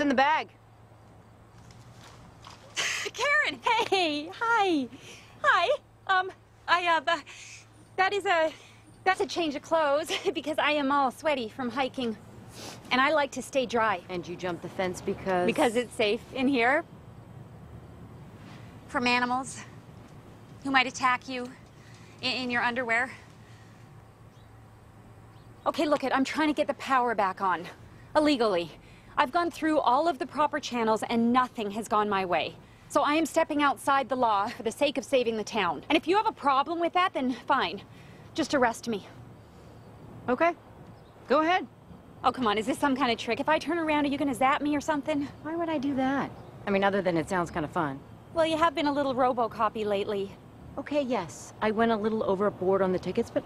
What's in the bag? Karen, hey, hi, hi. Um, I uh, uh, that is a that's a change of clothes because I am all sweaty from hiking, and I like to stay dry And you jumped the fence because... because it's safe in here from animals who might attack you in, in your underwear. Okay, look it. I'm trying to get the power back on illegally. I've gone through all of the proper channels and nothing has gone my way. So I am stepping outside the law for the sake of saving the town. And if you have a problem with that, then fine. Just arrest me. Okay. Go ahead. Oh, come on. Is this some kind of trick? If I turn around, are you going to zap me or something? Why would I do that? I mean, other than it sounds kind of fun. Well, you have been a little robocopy lately. Okay, yes. I went a little overboard on the tickets, but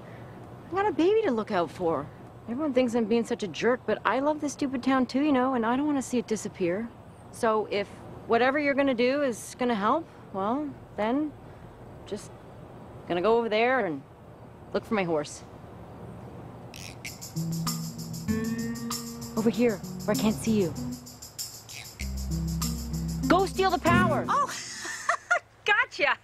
I got a baby to look out for. Everyone thinks I'm being such a jerk, but I love this stupid town too, you know, and I don't want to see it disappear. So if whatever you're gonna do is gonna help, well, then just gonna go over there and look for my horse. Over here, where I can't see you. Go steal the power! Oh, gotcha.